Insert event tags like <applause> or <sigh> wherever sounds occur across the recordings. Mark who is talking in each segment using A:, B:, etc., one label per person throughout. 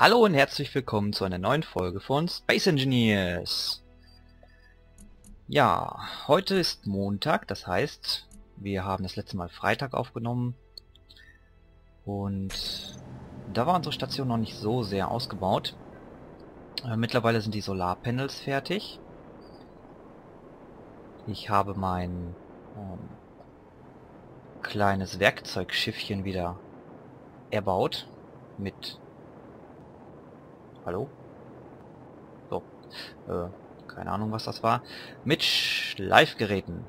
A: Hallo und herzlich willkommen zu einer neuen Folge von Space Engineers. Ja, heute ist Montag, das heißt, wir haben das letzte Mal Freitag aufgenommen und da war unsere Station noch nicht so sehr ausgebaut. Äh, mittlerweile sind die Solarpanels fertig. Ich habe mein ähm, kleines Werkzeugschiffchen wieder erbaut mit Hallo? So. Äh, keine Ahnung, was das war. Mit Schleifgeräten.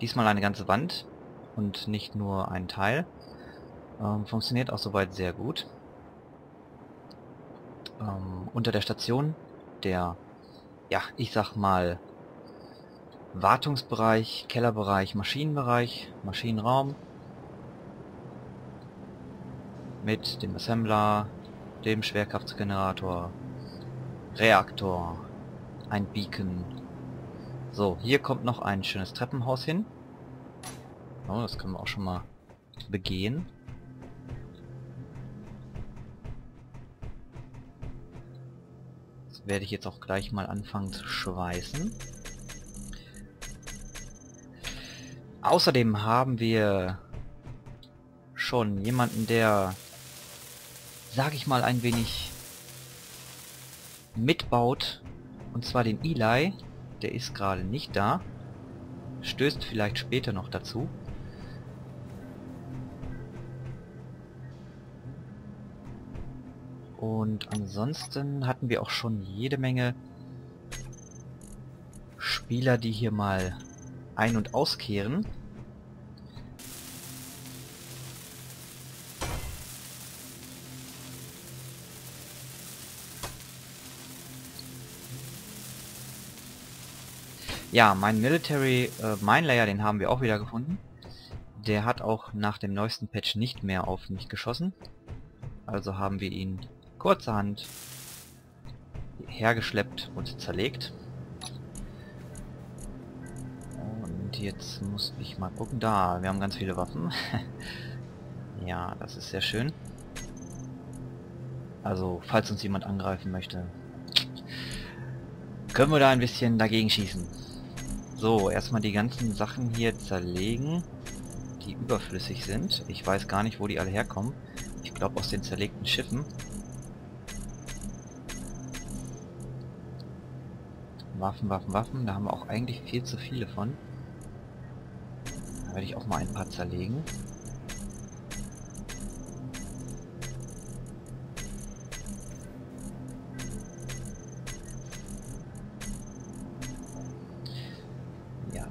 A: Diesmal eine ganze Wand und nicht nur ein Teil. Ähm, funktioniert auch soweit sehr gut. Ähm, unter der Station der, ja, ich sag mal, Wartungsbereich, Kellerbereich, Maschinenbereich, Maschinenraum mit dem Assembler, dem Schwerkraftgenerator, Reaktor, ein Beacon. So, hier kommt noch ein schönes Treppenhaus hin. Oh, das können wir auch schon mal begehen. Das werde ich jetzt auch gleich mal anfangen zu schweißen. Außerdem haben wir schon jemanden, der sage ich mal, ein wenig mitbaut. Und zwar den Eli. Der ist gerade nicht da. Stößt vielleicht später noch dazu. Und ansonsten hatten wir auch schon jede Menge Spieler, die hier mal ein- und auskehren. Ja, mein Military äh, Mine Layer, den haben wir auch wieder gefunden. Der hat auch nach dem neuesten Patch nicht mehr auf mich geschossen. Also haben wir ihn kurzerhand hergeschleppt und zerlegt. Und jetzt muss ich mal gucken. Da, wir haben ganz viele Waffen. <laughs> ja, das ist sehr schön. Also, falls uns jemand angreifen möchte, können wir da ein bisschen dagegen schießen. So, erstmal die ganzen Sachen hier zerlegen, die überflüssig sind. Ich weiß gar nicht, wo die alle herkommen. Ich glaube aus den zerlegten Schiffen. Waffen, Waffen, Waffen. Da haben wir auch eigentlich viel zu viele von. Da werde ich auch mal ein paar zerlegen.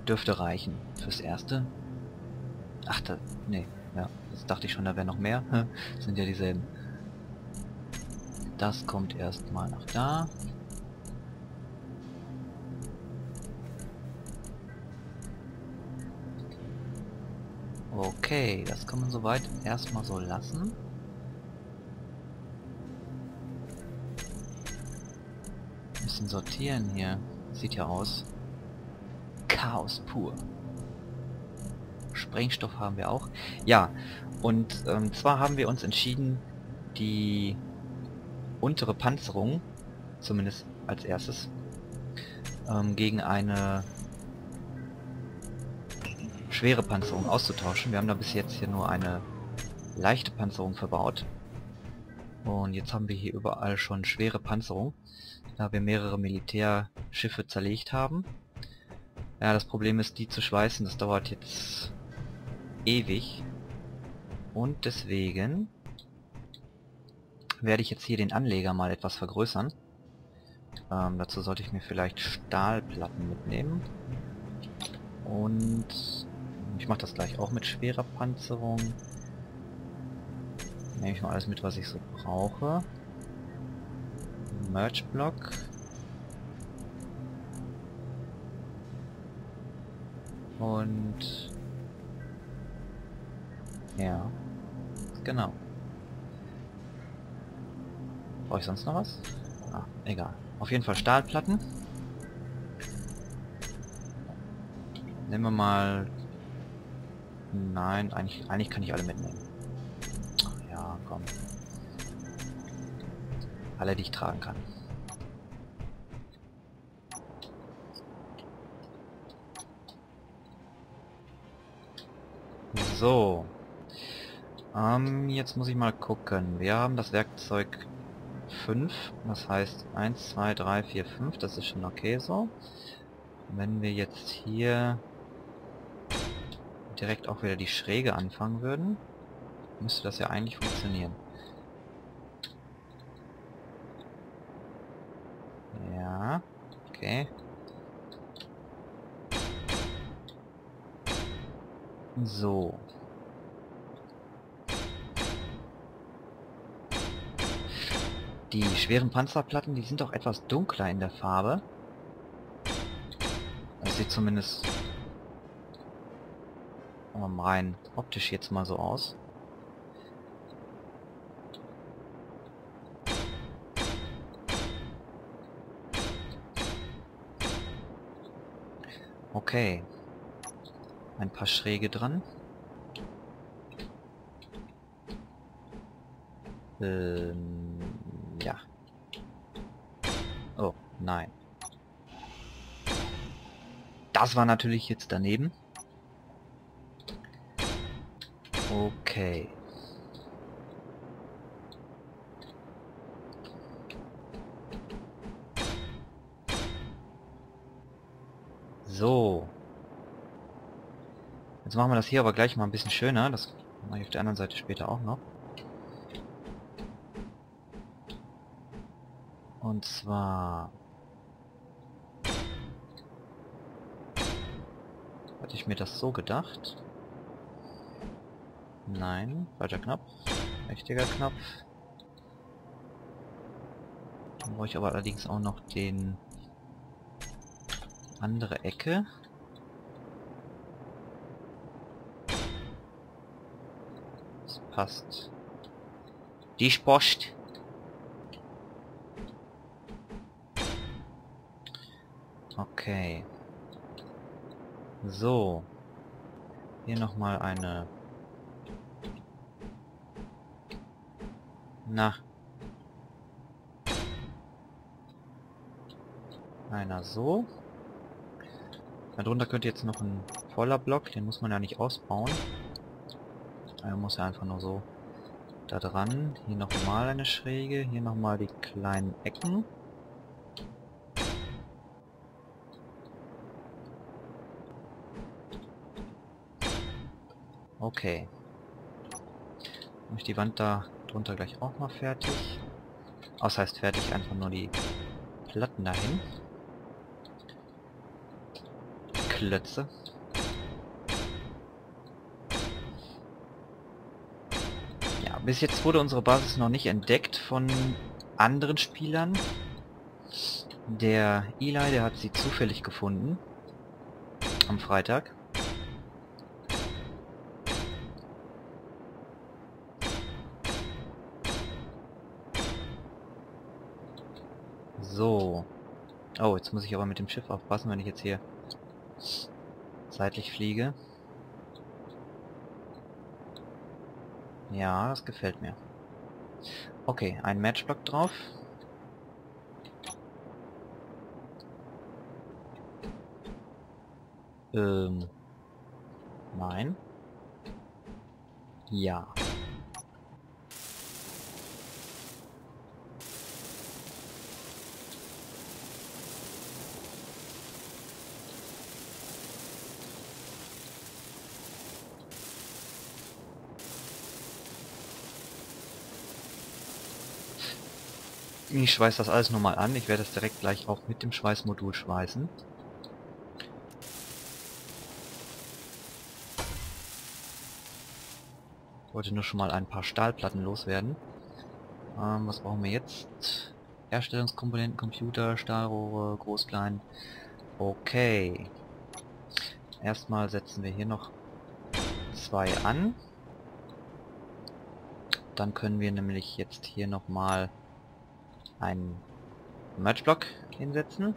A: Dürfte reichen fürs Erste. Ach, da, nee, ja, das dachte ich schon, da wäre noch mehr. sind ja dieselben. Das kommt erstmal nach da. Okay, das kann man soweit erstmal so lassen. Ein bisschen sortieren hier. Sieht ja aus. Chaos pur. Sprengstoff haben wir auch. Ja, und ähm, zwar haben wir uns entschieden, die untere Panzerung, zumindest als erstes, ähm, gegen eine schwere Panzerung auszutauschen. Wir haben da bis jetzt hier nur eine leichte Panzerung verbaut. Und jetzt haben wir hier überall schon schwere Panzerung, da wir mehrere Militärschiffe zerlegt haben. Ja, das Problem ist, die zu schweißen, das dauert jetzt ewig. Und deswegen werde ich jetzt hier den Anleger mal etwas vergrößern. Ähm, dazu sollte ich mir vielleicht Stahlplatten mitnehmen. Und ich mache das gleich auch mit schwerer Panzerung. Nehme ich mal alles mit, was ich so brauche. Merge Block. Und... Ja. Genau. Brauche ich sonst noch was? Ah, egal. Auf jeden Fall Stahlplatten. Nehmen wir mal... Nein, eigentlich, eigentlich kann ich alle mitnehmen. Ja, komm. Alle, die ich tragen kann. So. Ähm, jetzt muss ich mal gucken. Wir haben das Werkzeug 5. Das heißt 1, 2, 3, 4, 5. Das ist schon okay so. Wenn wir jetzt hier direkt auch wieder die Schräge anfangen würden, müsste das ja eigentlich funktionieren. Ja, okay. So. Die schweren Panzerplatten, die sind auch etwas dunkler in der Farbe. Das sieht zumindest rein optisch jetzt mal so aus. Okay. Ein paar Schräge dran. Ähm, ja. Oh, nein. Das war natürlich jetzt daneben. Okay. So. Jetzt machen wir das hier aber gleich mal ein bisschen schöner. Das mache ich auf der anderen Seite später auch noch. Und zwar... Hatte ich mir das so gedacht. Nein, falscher Knopf. Richtiger Knopf. Dann brauche ich aber allerdings auch noch den andere Ecke. Das passt. Die Post. Okay. So. Hier nochmal eine... Na. Einer so. Darunter könnte jetzt noch ein voller Block, den muss man ja nicht ausbauen. Er muss ja einfach nur so da dran. Hier nochmal eine Schräge, hier nochmal die kleinen Ecken. Okay. Mache ich die Wand da drunter gleich auch mal fertig. Aus heißt fertig, einfach nur die Platten dahin. Klötze. Ja, bis jetzt wurde unsere Basis noch nicht entdeckt von anderen Spielern. Der Eli, der hat sie zufällig gefunden. Am Freitag. So. Oh, jetzt muss ich aber mit dem Schiff aufpassen, wenn ich jetzt hier seitlich fliege. Ja, das gefällt mir. Okay, ein Matchblock drauf. Ähm. Nein. Ja. Ich schweiß das alles nochmal an. Ich werde das direkt gleich auch mit dem Schweißmodul schweißen. Ich wollte nur schon mal ein paar Stahlplatten loswerden. Ähm, was brauchen wir jetzt? Herstellungskomponenten, Computer, Stahlrohre, groß, klein. Okay. Erstmal setzen wir hier noch zwei an. Dann können wir nämlich jetzt hier nochmal einen Merge-Block hinsetzen.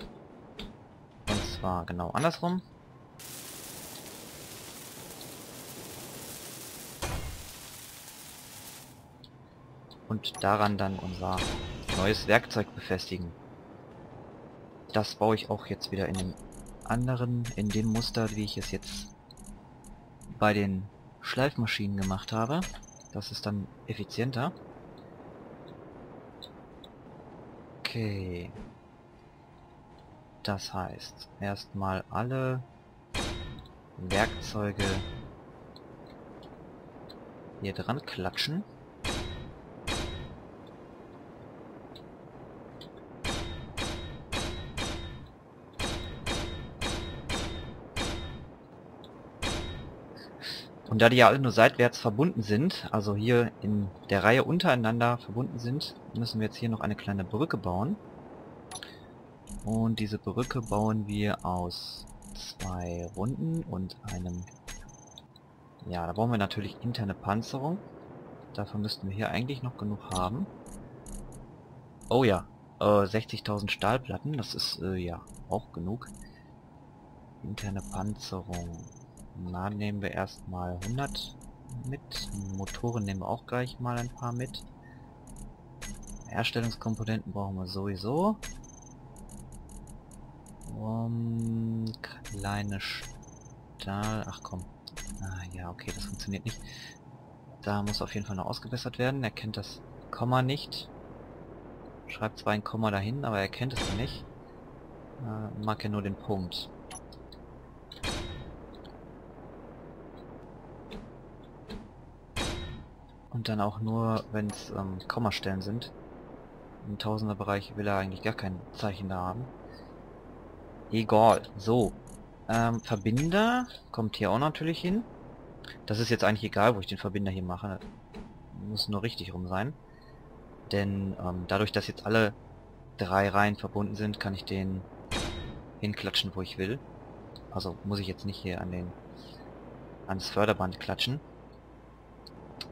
A: Und zwar genau andersrum. Und daran dann unser neues Werkzeug befestigen. Das baue ich auch jetzt wieder in dem anderen, in dem Muster, wie ich es jetzt bei den Schleifmaschinen gemacht habe. Das ist dann effizienter. Okay. Das heißt, erstmal alle Werkzeuge hier dran klatschen. Und da die ja alle nur seitwärts verbunden sind, also hier in der Reihe untereinander verbunden sind, müssen wir jetzt hier noch eine kleine Brücke bauen. Und diese Brücke bauen wir aus zwei Runden und einem... Ja, da brauchen wir natürlich interne Panzerung. Dafür müssten wir hier eigentlich noch genug haben. Oh ja, äh, 60.000 Stahlplatten, das ist äh, ja auch genug. Interne Panzerung. Na, nehmen wir erstmal 100 mit. Motoren nehmen wir auch gleich mal ein paar mit. Herstellungskomponenten brauchen wir sowieso. Um, kleine Stahl... Ach komm. Ah, ja, okay, das funktioniert nicht. Da muss auf jeden Fall noch ausgebessert werden. Er kennt das Komma nicht. Schreibt zwar ein Komma dahin, aber er kennt es nicht. Äh, mag er nur den Punkt. Und dann auch nur, wenn es ähm, Kommastellen sind. Im Tausenderbereich will er eigentlich gar kein Zeichen da haben. Egal. So. Ähm, Verbinder kommt hier auch natürlich hin. Das ist jetzt eigentlich egal, wo ich den Verbinder hier mache. Muss nur richtig rum sein. Denn ähm, dadurch, dass jetzt alle drei Reihen verbunden sind, kann ich den hinklatschen, wo ich will. Also muss ich jetzt nicht hier an den ans Förderband klatschen.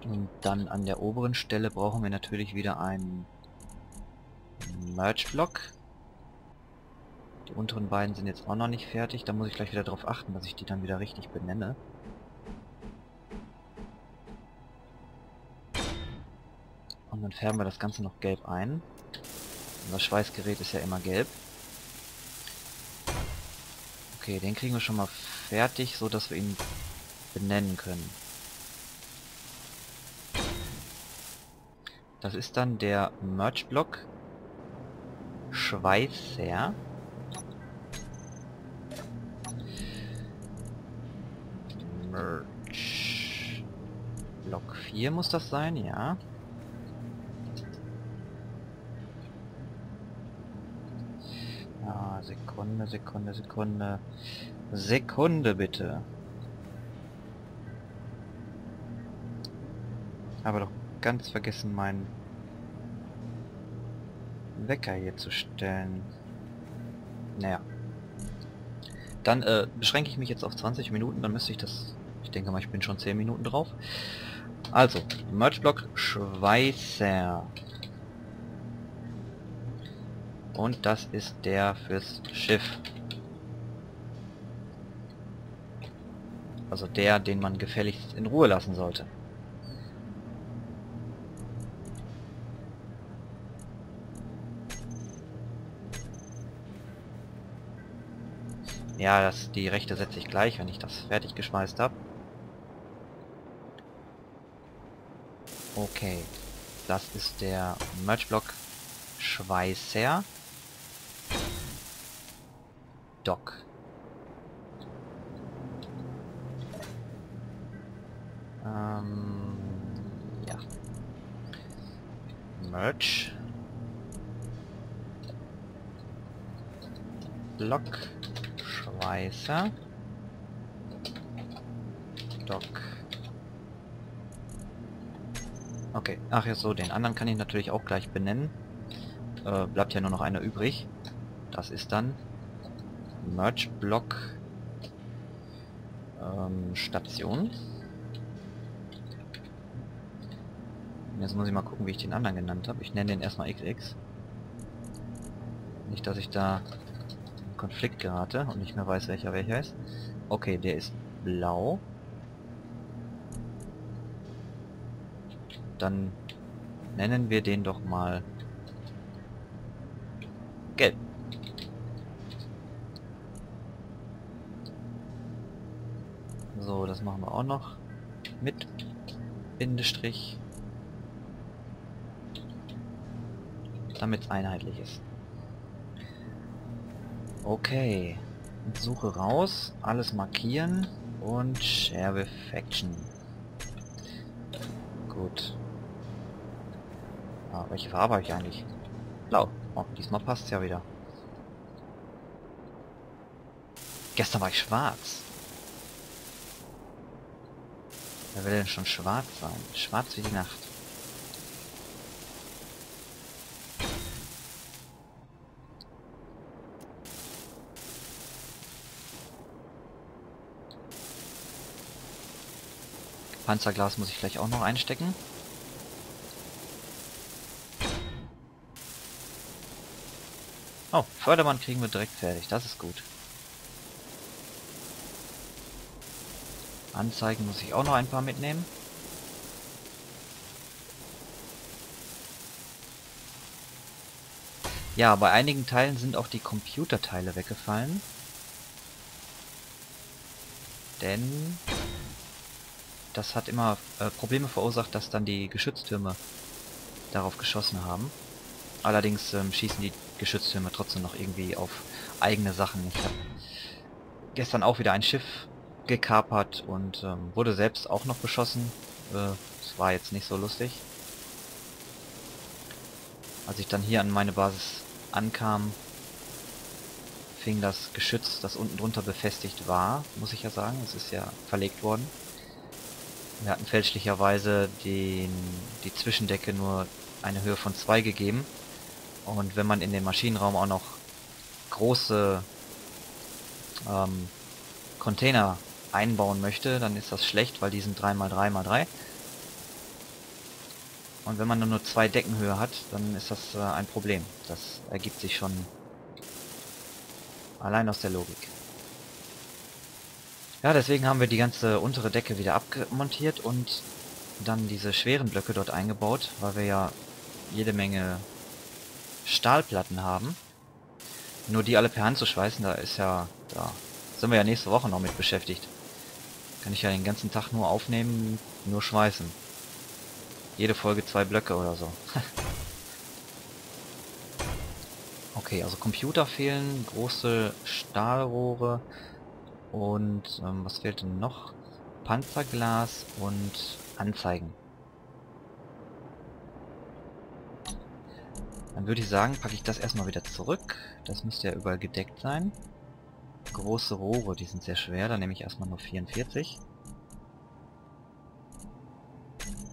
A: Und dann an der oberen Stelle brauchen wir natürlich wieder einen Merge-Block. Die unteren beiden sind jetzt auch noch nicht fertig. Da muss ich gleich wieder darauf achten, dass ich die dann wieder richtig benenne. Und dann färben wir das Ganze noch gelb ein. Das Schweißgerät ist ja immer gelb. Okay, den kriegen wir schon mal fertig, so dass wir ihn benennen können. Das ist dann der Merge-Block Schweißer. Merge. Block 4 muss das sein, ja. Ah, Sekunde, Sekunde, Sekunde. Sekunde bitte. Aber doch ganz vergessen, meinen Wecker hier zu stellen. Naja. Dann äh, beschränke ich mich jetzt auf 20 Minuten, dann müsste ich das... Ich denke mal, ich bin schon 10 Minuten drauf. Also, Merge-Block Schweißer. Und das ist der fürs Schiff. Also der, den man gefälligst in Ruhe lassen sollte. Ja, das, die rechte setze ich gleich, wenn ich das fertig geschmeißt habe. Okay. Das ist der Merge-Block Schweißer. Dock. Ähm, ja. Merge. Block Weißer. Doc. Okay, ach ja so, den anderen kann ich natürlich auch gleich benennen. Äh, bleibt ja nur noch einer übrig. Das ist dann Merge Block ähm, Station. Jetzt muss ich mal gucken, wie ich den anderen genannt habe. Ich nenne den erstmal XX. Nicht, dass ich da Konflikt gerate und nicht mehr weiß, welcher welcher ist. Okay, der ist blau. Dann nennen wir den doch mal gelb. So, das machen wir auch noch mit Bindestrich, damit es einheitlich ist. Okay, suche raus, alles markieren und Share with Faction. Gut. Ah, welche Farbe habe ich eigentlich? Blau. Oh, diesmal passt ja wieder. Gestern war ich schwarz. Wer will denn schon schwarz sein? Schwarz wie die Nacht. Panzerglas muss ich gleich auch noch einstecken. Oh, Fördermann kriegen wir direkt fertig. Das ist gut. Anzeigen muss ich auch noch ein paar mitnehmen. Ja, bei einigen Teilen sind auch die Computerteile weggefallen. Denn das hat immer äh, Probleme verursacht, dass dann die Geschütztürme darauf geschossen haben. Allerdings ähm, schießen die Geschütztürme trotzdem noch irgendwie auf eigene Sachen. Ich habe gestern auch wieder ein Schiff gekapert und ähm, wurde selbst auch noch beschossen. Äh, das war jetzt nicht so lustig. Als ich dann hier an meine Basis ankam, fing das Geschütz, das unten drunter befestigt war, muss ich ja sagen. Es ist ja verlegt worden. Wir hatten fälschlicherweise den, die Zwischendecke nur eine Höhe von zwei gegeben. Und wenn man in den Maschinenraum auch noch große ähm, Container einbauen möchte, dann ist das schlecht, weil die sind 3x3x3. Und wenn man nur zwei Deckenhöhe hat, dann ist das äh, ein Problem. Das ergibt sich schon allein aus der Logik. Ja, deswegen haben wir die ganze untere Decke wieder abgemontiert und dann diese schweren Blöcke dort eingebaut, weil wir ja jede Menge Stahlplatten haben. Nur die alle per Hand zu schweißen, da ist ja, da sind wir ja nächste Woche noch mit beschäftigt. Kann ich ja den ganzen Tag nur aufnehmen, nur schweißen. Jede Folge zwei Blöcke oder so. <laughs> okay, also Computer fehlen, große Stahlrohre und ähm, was fehlt denn noch? Panzerglas und Anzeigen. Dann würde ich sagen, packe ich das erstmal wieder zurück. Das müsste ja überall gedeckt sein große Rohre, die sind sehr schwer, da nehme ich erstmal nur 44.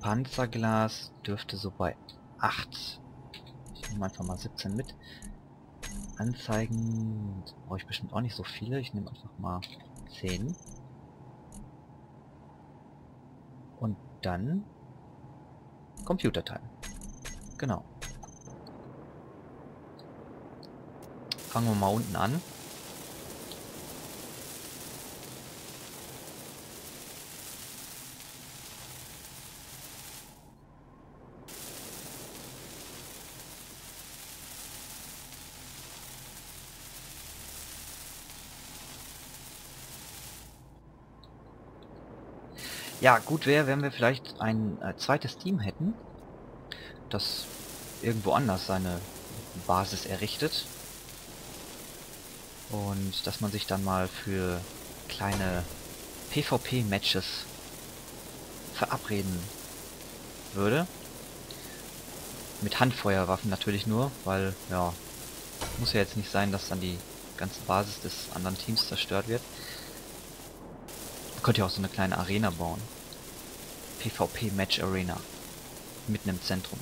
A: Panzerglas dürfte so bei 8. Ich nehme einfach mal 17 mit. Anzeigen brauche ich bestimmt auch nicht so viele. Ich nehme einfach mal 10. Und dann Computerteil. Genau. Fangen wir mal unten an. Ja, gut wäre, wenn wir vielleicht ein äh, zweites Team hätten, das irgendwo anders seine Basis errichtet. Und dass man sich dann mal für kleine PvP-Matches verabreden würde. Mit Handfeuerwaffen natürlich nur, weil, ja, muss ja jetzt nicht sein, dass dann die ganze Basis des anderen Teams zerstört wird. Könnte ja auch so eine kleine Arena bauen. PvP Match Arena. Mitten im Zentrum.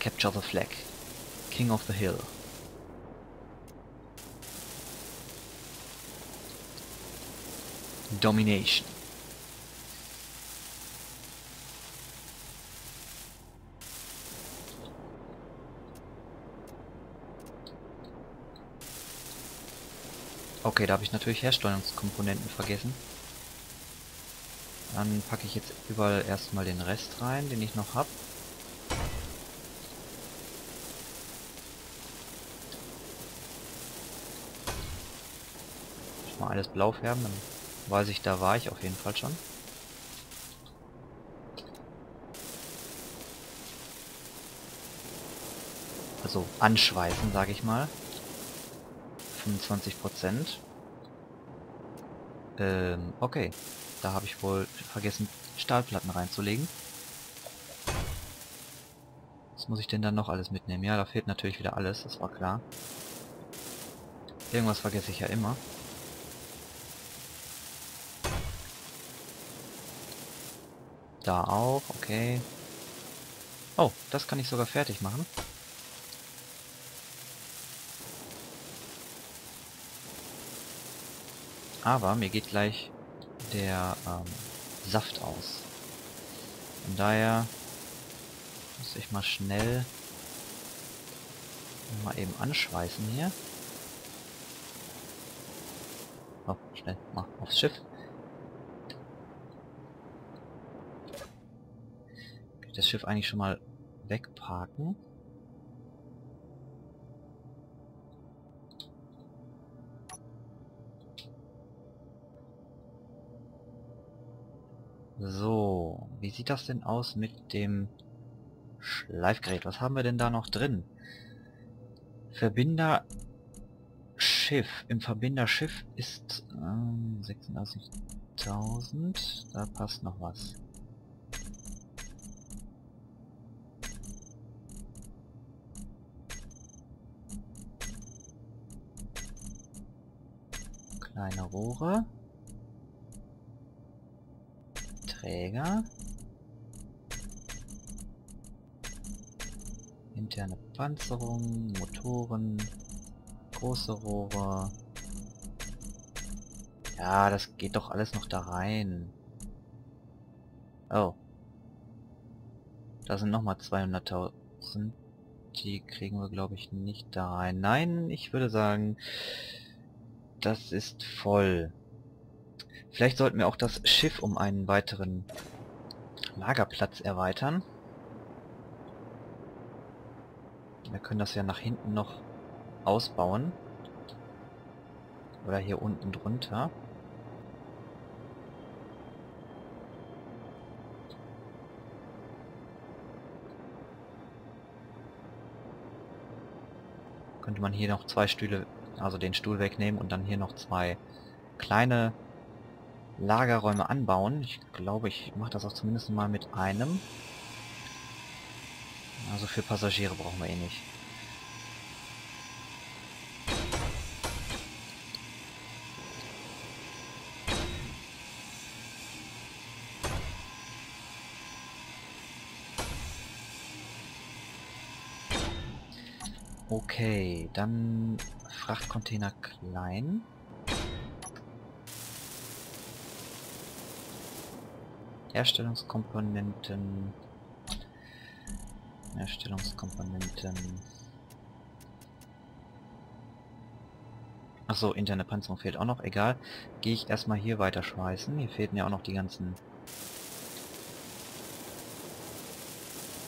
A: Capture the Flag. King of the Hill. Domination. Okay, da habe ich natürlich Herstellungskomponenten vergessen. Dann packe ich jetzt überall erstmal den Rest rein, den ich noch habe. Mal alles blau färben, dann weiß ich, da war ich auf jeden Fall schon. Also anschweißen, sage ich mal. 25 Prozent. Ähm, okay. Da habe ich wohl vergessen, Stahlplatten reinzulegen. Was muss ich denn dann noch alles mitnehmen? Ja, da fehlt natürlich wieder alles, das war klar. Irgendwas vergesse ich ja immer. Da auch, okay. Oh, das kann ich sogar fertig machen. Aber mir geht gleich der ähm, Saft aus. Von daher muss ich mal schnell mal eben anschweißen hier. Oh, schnell, mal aufs Schiff. das Schiff eigentlich schon mal wegparken. So, wie sieht das denn aus mit dem Schleifgerät? Was haben wir denn da noch drin? Verbinder Schiff. Im Verbinder Schiff ist ähm, 36.000. Da passt noch was. Kleine Rohre. Träger. Interne Panzerung, Motoren, große Rohre. Ja, das geht doch alles noch da rein. Oh. Da sind nochmal 200.000. Die kriegen wir, glaube ich, nicht da rein. Nein, ich würde sagen, das ist voll. Vielleicht sollten wir auch das Schiff um einen weiteren Lagerplatz erweitern. Wir können das ja nach hinten noch ausbauen. Oder hier unten drunter. Könnte man hier noch zwei Stühle also den Stuhl wegnehmen und dann hier noch zwei kleine Lagerräume anbauen. Ich glaube, ich mache das auch zumindest mal mit einem. Also für Passagiere brauchen wir eh nicht. Okay, dann Frachtcontainer klein. Herstellungskomponenten. Herstellungskomponenten. Achso, interne Panzerung fehlt auch noch. Egal. Gehe ich erstmal hier weiter schweißen. Hier fehlten ja auch noch die ganzen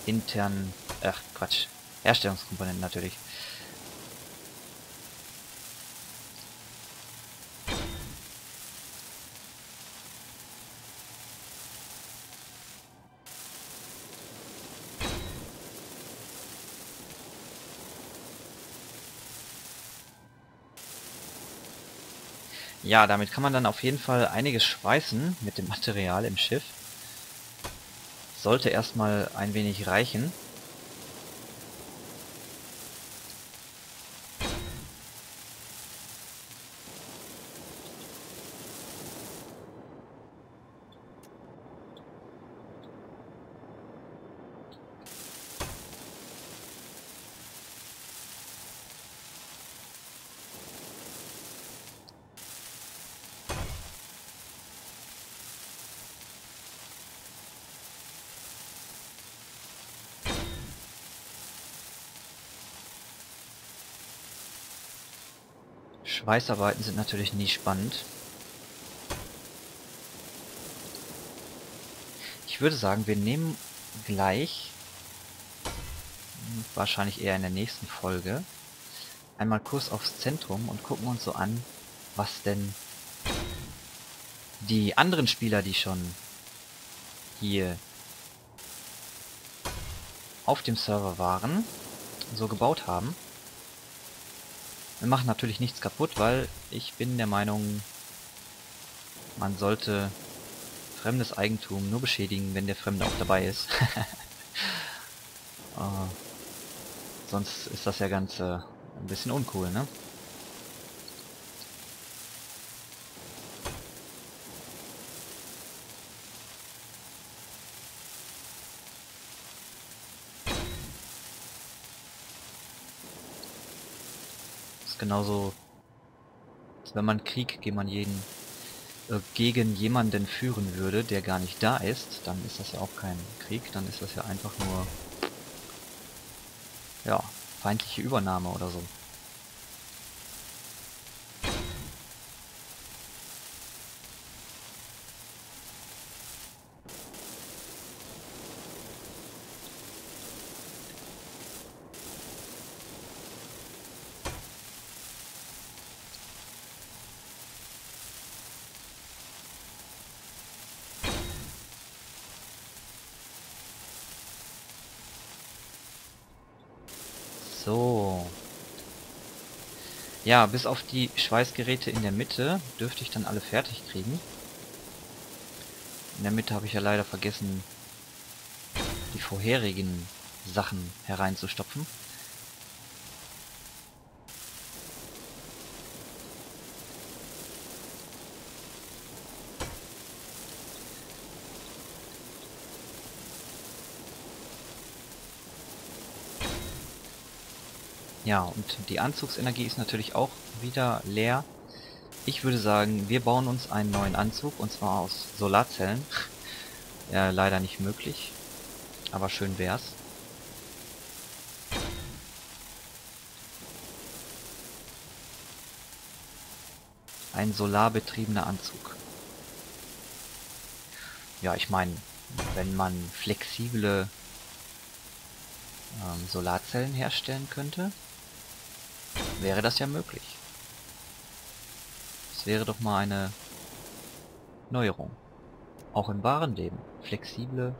A: internen... Ach, Quatsch. Herstellungskomponenten natürlich. Ja, damit kann man dann auf jeden Fall einiges schweißen mit dem Material im Schiff. Sollte erstmal ein wenig reichen. Schweißarbeiten sind natürlich nie spannend. Ich würde sagen, wir nehmen gleich, wahrscheinlich eher in der nächsten Folge, einmal Kurs aufs Zentrum und gucken uns so an, was denn die anderen Spieler, die schon hier auf dem Server waren, so gebaut haben. Wir machen natürlich nichts kaputt, weil ich bin der Meinung, man sollte fremdes Eigentum nur beschädigen, wenn der Fremde auch dabei ist. uh, <laughs> sonst ist das ja ganz äh, ein bisschen uncool, ne? Genauso, wenn man Krieg gegen jeden äh, gegen jemanden führen würde, der gar nicht da ist, dann ist das ja auch kein Krieg, dann ist das ja einfach nur ja, feindliche Übernahme oder so. So. Ja, bis auf die Schweißgeräte in der Mitte dürfte ich dann alle fertig kriegen. In der Mitte habe ich ja leider vergessen, die vorherigen Sachen hereinzustopfen. Ja, und die Anzugsenergie ist natürlich auch wieder leer. Ich würde sagen, wir bauen uns einen neuen Anzug, und zwar aus Solarzellen. <laughs> ja, leider nicht möglich, aber schön wär's. Ein solarbetriebener Anzug. Ja, ich meine, wenn man flexible ähm, Solarzellen herstellen könnte, wäre das ja möglich. Das wäre doch mal eine Neuerung. Auch im wahren Leben. Flexible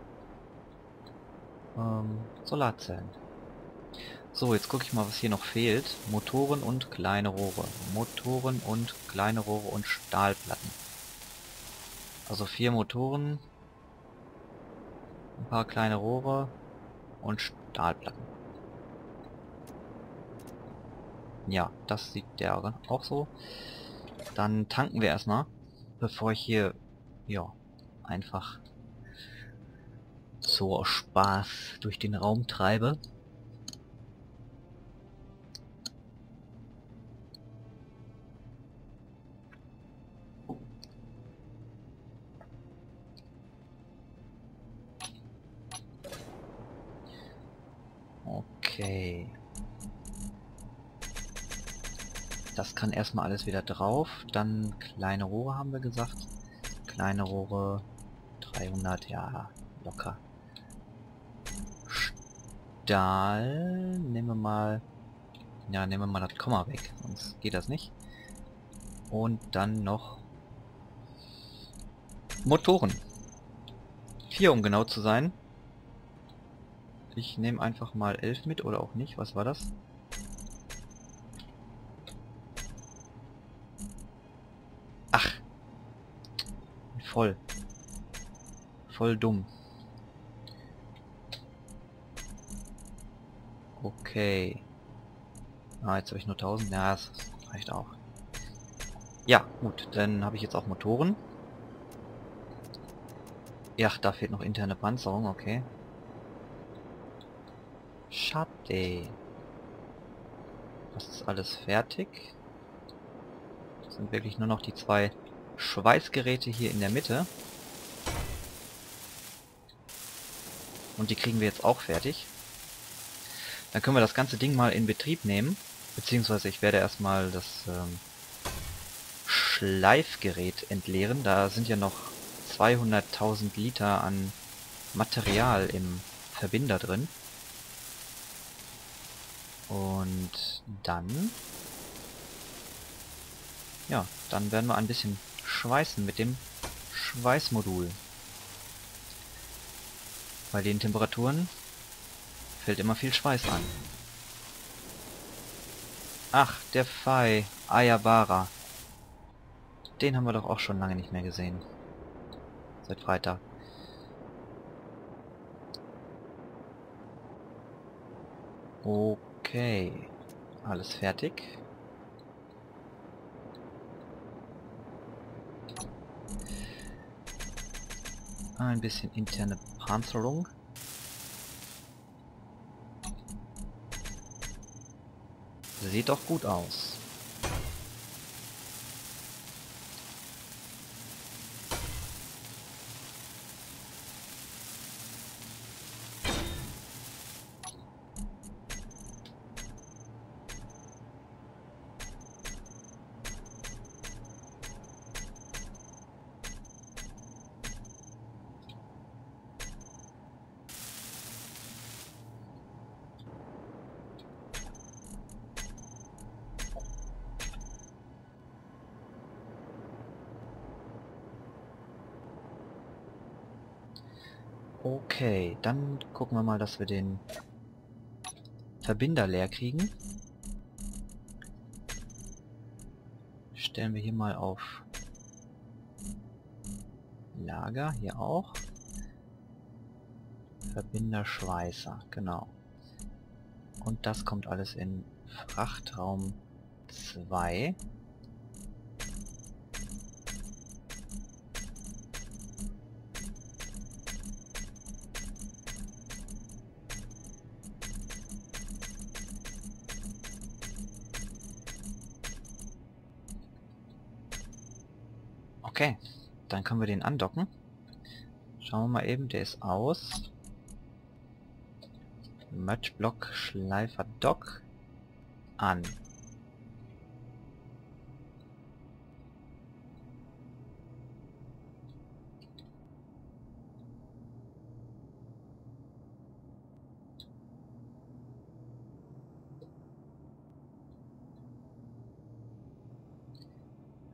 A: ähm, Solarzellen. So, jetzt gucke ich mal, was hier noch fehlt. Motoren und kleine Rohre. Motoren und kleine Rohre und Stahlplatten. Also vier Motoren, ein paar kleine Rohre und Stahlplatten. Ja, das sieht der auch so. Dann tanken wir erstmal, bevor ich hier, ja, einfach so Spaß durch den Raum treibe. Okay. Das kann erstmal alles wieder drauf. Dann kleine Rohre haben wir gesagt. Kleine Rohre 300, ja, locker. Stahl, nehmen wir mal, ja, nehmen wir mal das Komma weg, sonst geht das nicht. Und dann noch Motoren. Vier, um genau zu sein. Ich nehme einfach mal elf mit oder auch nicht. Was war das? Voll. Voll dumm. Okay. Ah, jetzt habe ich nur 1000. Ja, das reicht auch. Ja, gut. Dann habe ich jetzt auch Motoren. Ja, da fehlt noch interne Panzerung. Okay. Schade. Das ist alles fertig. Das sind wirklich nur noch die zwei Schweißgeräte hier in der Mitte. Und die kriegen wir jetzt auch fertig. Dann können wir das ganze Ding mal in Betrieb nehmen. Beziehungsweise ich werde erstmal das ähm, Schleifgerät entleeren. Da sind ja noch 200.000 Liter an Material im Verbinder drin. Und dann... Ja, dann werden wir ein bisschen schweißen mit dem Schweißmodul. Bei den Temperaturen fällt immer viel Schweiß an. Ach, der Pfei. Ayabara. Den haben wir doch auch schon lange nicht mehr gesehen. Seit Freitag. Okay. Alles fertig. Ein bisschen interne Panzerung. Sieht doch gut aus. Okay, dann gucken wir mal, dass wir den Verbinder leer kriegen. Stellen wir hier mal auf Lager, hier auch. Verbinder Schweißer, genau. Und das kommt alles in Frachtraum 2. Okay, dann können wir den andocken. Schauen wir mal eben, der ist aus. Matchblock Schleifer Dock an.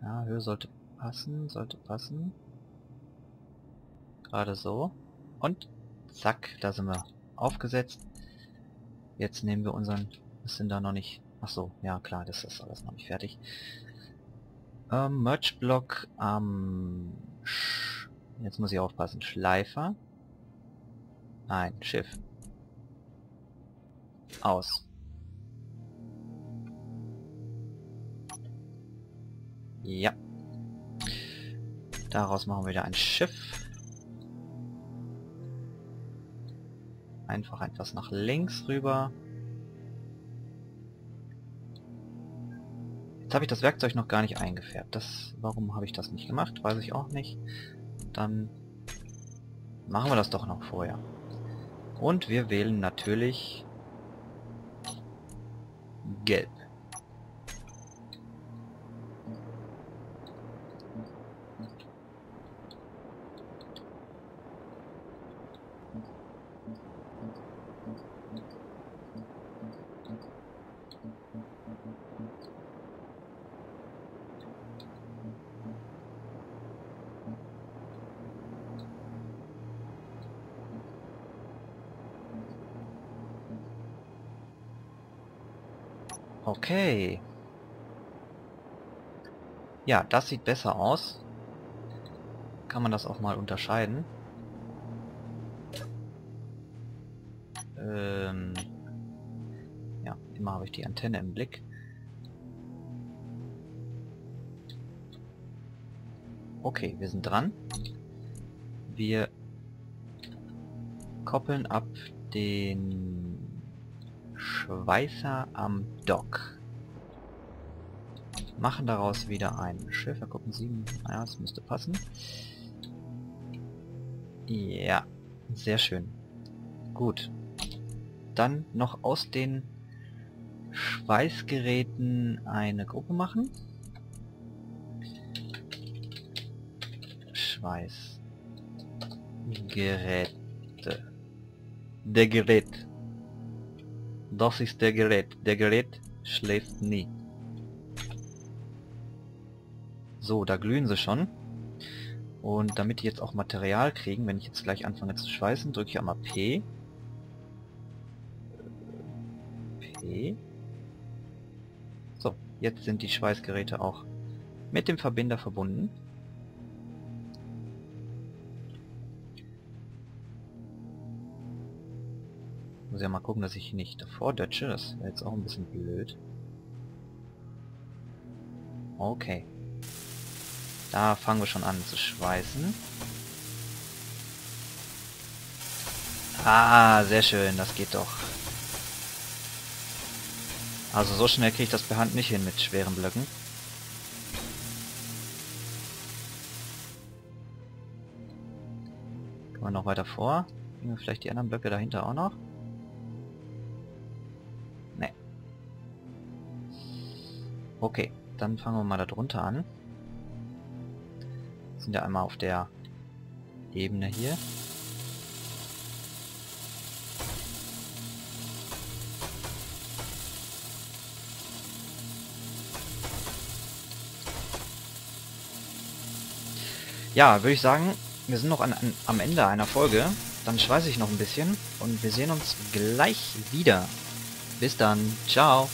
A: Ja, Höhe sollte passen, sollte passen. Gerade so. Und zack, da sind wir aufgesetzt. Jetzt nehmen wir unseren... Was sind da noch nicht... Ach so, ja klar, das ist alles noch nicht fertig. Ähm, Merge-Block am... Sch Jetzt muss ich aufpassen. Schleifer. Nein, Schiff. Aus. Ja. Daraus machen wir wieder ein Schiff. Einfach etwas nach links rüber. Jetzt habe ich das Werkzeug noch gar nicht eingefärbt. Das, warum habe ich das nicht gemacht? Weiß ich auch nicht. Dann machen wir das doch noch vorher. Und wir wählen natürlich Gelb. Okay. Ja, das sieht besser aus. Kann man das auch mal unterscheiden. Ähm ja, immer habe ich die Antenne im Blick. Okay, wir sind dran. Wir koppeln ab den Schweißer am Dock. Machen daraus wieder ein Schiff. Wir gucken sieben. Naja, das müsste passen. Ja, sehr schön. Gut. Dann noch aus den Schweißgeräten eine Gruppe machen. Schweißgeräte. Der Gerät. Das ist der Gerät. Der Gerät schläft nie. So, da glühen sie schon. Und damit die jetzt auch Material kriegen, wenn ich jetzt gleich anfange zu schweißen, drücke ich einmal P. P. So, jetzt sind die Schweißgeräte auch mit dem Verbinder verbunden. Muss ja mal gucken, dass ich nicht davor dötsche. Das wäre jetzt auch ein bisschen blöd. Okay. Da fangen wir schon an zu schweißen. Ah, sehr schön, das geht doch. Also so schnell kriege ich das per Hand nicht hin mit schweren Blöcken. Kommen wir noch weiter vor. Nehmen wir vielleicht die anderen Blöcke dahinter auch noch. Okay, dann fangen wir mal da drunter an sind ja einmal auf der Ebene hier. Ja, würde ich sagen, wir sind noch an, an, am Ende einer Folge. Dann schweiße ich noch ein bisschen und wir sehen uns gleich wieder. Bis dann. Ciao.